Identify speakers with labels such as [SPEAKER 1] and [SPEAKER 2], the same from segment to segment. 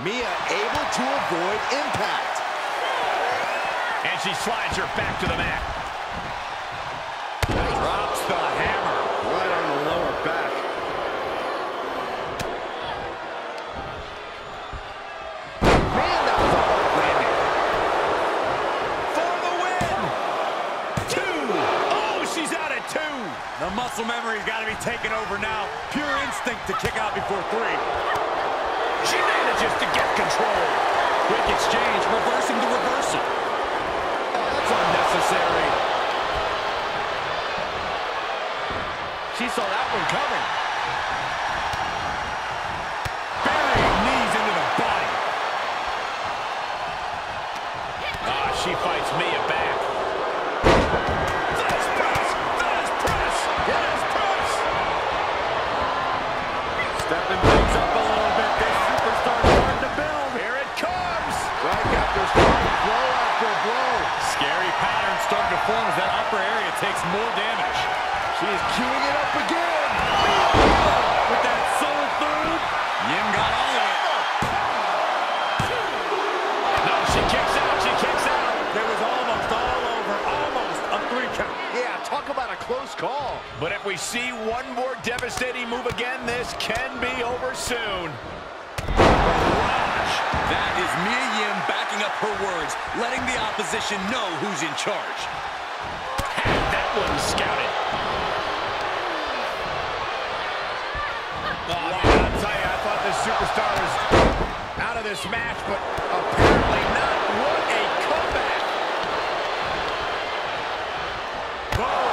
[SPEAKER 1] Mia able to avoid impact.
[SPEAKER 2] And she slides her back to the mat.
[SPEAKER 1] Drops the hammer right on the lower back. Man, that was a hard landing.
[SPEAKER 2] For the win! Two! Oh, she's out at two!
[SPEAKER 3] The muscle memory's got to be taken over now. Pure instinct to kick out before three.
[SPEAKER 2] She manages to get control.
[SPEAKER 3] Quick exchange, reversing the reversal.
[SPEAKER 1] That's unnecessary.
[SPEAKER 3] She saw that one coming. Burying knees into the body.
[SPEAKER 2] Ah, she fights Mia back. Fast press! Fast press! Fast press!
[SPEAKER 3] Stepping things starting to form as that upper area takes more damage.
[SPEAKER 1] She is queuing it up again.
[SPEAKER 3] With that soul food, Yim got all of it.
[SPEAKER 2] No, she kicks out, she kicks out.
[SPEAKER 3] It was almost all over, almost a three count.
[SPEAKER 1] Yeah, talk about a close call.
[SPEAKER 2] But if we see one more devastating move again, this can be over soon.
[SPEAKER 3] That is Mia Yim backing up her words, letting the opposition know who's in charge.
[SPEAKER 2] Had that one scouted. Oh, man, I'll tell you, I thought this superstar was out of this match, but apparently not. What a comeback. Oh,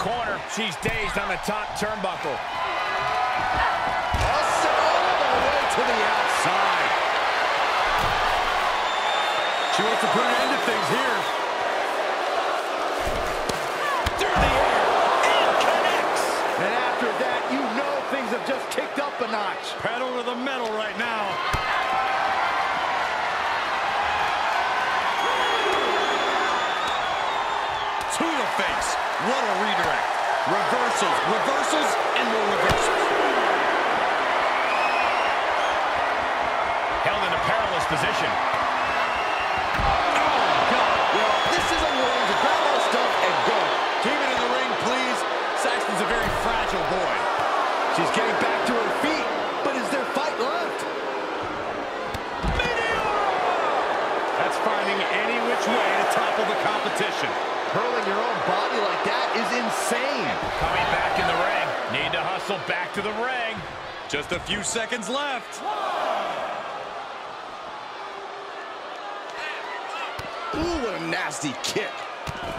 [SPEAKER 2] corner. She's dazed on the top turnbuckle.
[SPEAKER 1] All the way to the outside.
[SPEAKER 3] She wants to put an end to things here. What a redirect. Reversals, reversals, and more reversals.
[SPEAKER 2] Held in a perilous position.
[SPEAKER 1] Well, this is a warning to grab our stuff and go.
[SPEAKER 3] Keep it in the ring, please. Saxton's a very fragile boy.
[SPEAKER 1] She's getting back to her feet, but is there fight left?
[SPEAKER 3] That's finding any which way to topple the competition.
[SPEAKER 1] Hurling your own body like that is insane.
[SPEAKER 2] Coming back in the ring. Need back to the ring.
[SPEAKER 3] Just a few seconds left.
[SPEAKER 1] Ooh, what a nasty kick.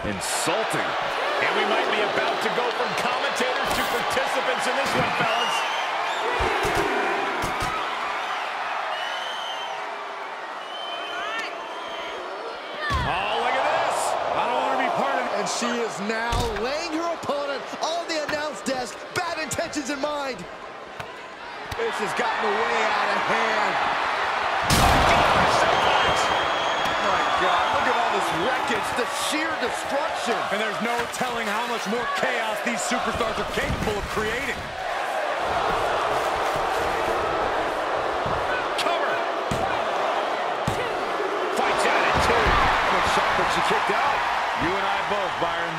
[SPEAKER 1] Insulting.
[SPEAKER 2] And we might be about to go from commentators to participants in this one, fellas. Oh, look at this.
[SPEAKER 3] I don't want to be part of it.
[SPEAKER 1] And she is now laying her opponent on the announce desk, bad intentions in mind. This has gotten way out of hand. Oh, my God, look at all this wreckage, the sheer destruction.
[SPEAKER 3] And there's no telling how much more chaos these superstars are capable of creating.
[SPEAKER 2] Cover. Fights out at two.
[SPEAKER 1] Good shot, but she kicked out.
[SPEAKER 3] You and I both, Byron.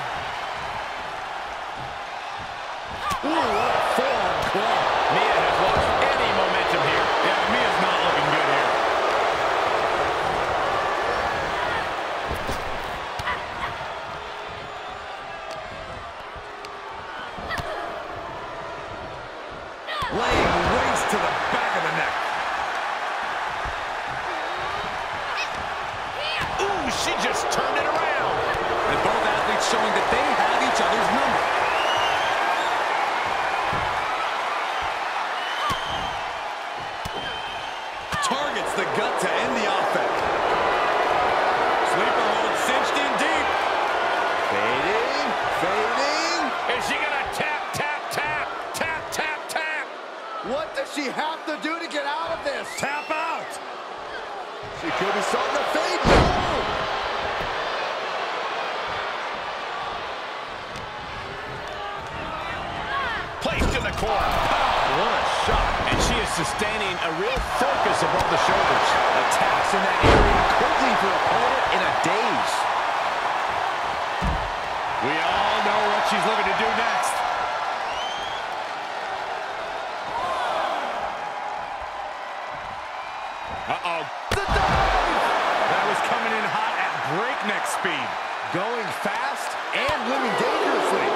[SPEAKER 1] Ooh, what a forearm club.
[SPEAKER 2] Mia has lost any momentum here.
[SPEAKER 3] Yeah, Mia's not looking good here. Laying waste to the back of the neck.
[SPEAKER 2] Ooh, she just turned it around.
[SPEAKER 3] And both athletes showing that they have each other's number. Targets the gut to end the offense.
[SPEAKER 2] Corner. What a shot. And she is sustaining a real focus above the shoulders. Attacks in that area could leave her opponent in a daze. We all know what she's looking to do next. Uh-oh. That was coming in hot at breakneck speed.
[SPEAKER 1] Going fast and living dangerously.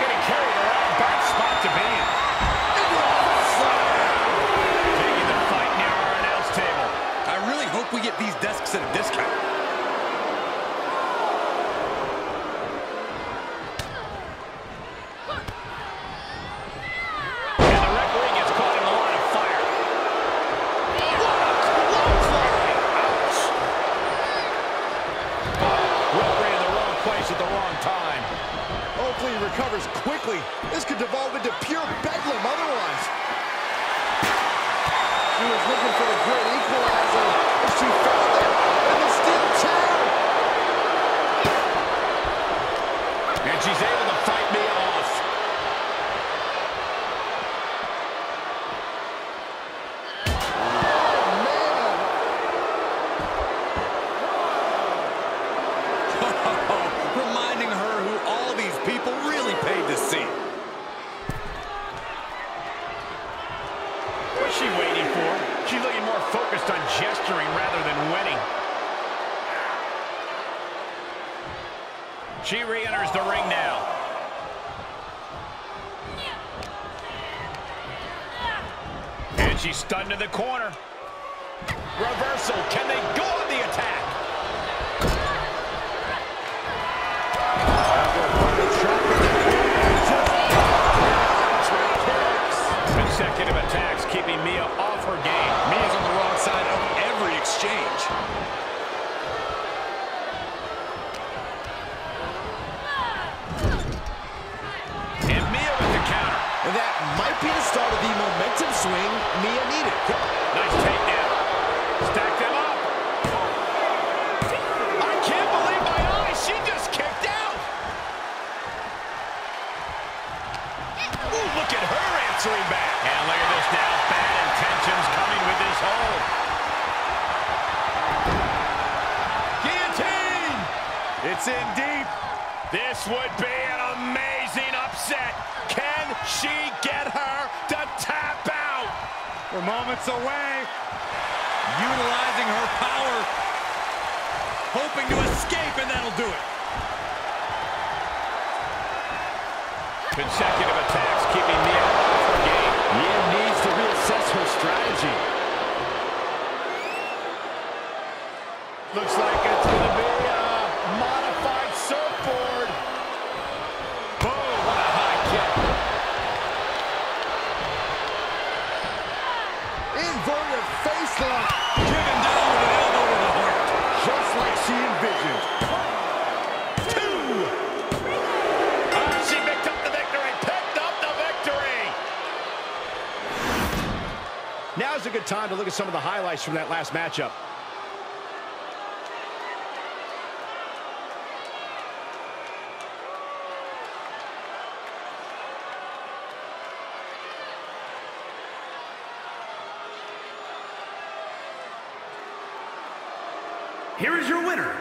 [SPEAKER 2] Getting carried around. Bad spot to be in. Taking the fight near our announce table.
[SPEAKER 3] I really hope we get these desks at a discount.
[SPEAKER 2] And the referee gets caught in the line of fire. Ouch. Referee in the wrong place at the wrong time.
[SPEAKER 1] Hopefully he recovers quickly. This could devolve into pure bedlam otherwise. She was looking for the great equalizer, she found
[SPEAKER 2] She re-enters the ring now. And she's stunned in the corner. Reversal. Can they go on the attack?
[SPEAKER 1] Might be the start of the momentum swing Mia needed.
[SPEAKER 2] Nice takedown. Stack them up. I can't believe my eyes. She just kicked out. Ooh, look at her answering back. And look at this now. Bad intentions coming with this hold. Guillotine. It's in deep. This would be an amazing upset. Can she get her out?
[SPEAKER 3] We're moments away. Utilizing her power. Hoping to escape, and that'll do it.
[SPEAKER 2] Consecutive attacks keeping Mia off her game.
[SPEAKER 1] Mia needs to reassess her strategy.
[SPEAKER 2] Looks like it's going to be a modified surfboard. Boom, what a high kick.
[SPEAKER 1] Face
[SPEAKER 3] Driven down with an elbow to the heart.
[SPEAKER 1] just like she envisioned.
[SPEAKER 2] Ah. Now's a good time to look at some of the highlights from that last matchup.
[SPEAKER 3] Here is your winner.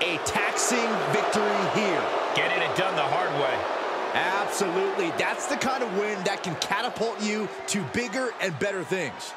[SPEAKER 1] A taxing victory here.
[SPEAKER 2] Getting it done the hard way.
[SPEAKER 1] Absolutely. That's the kind of win that can catapult you to bigger and better things.